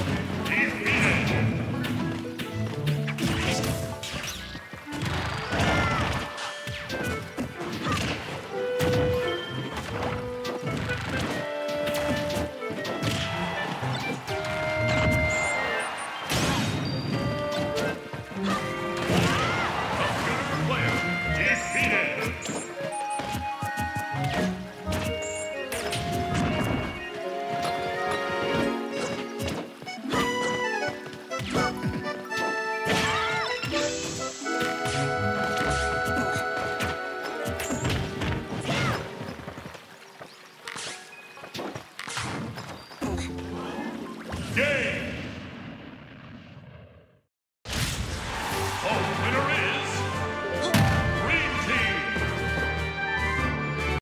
Okay. game.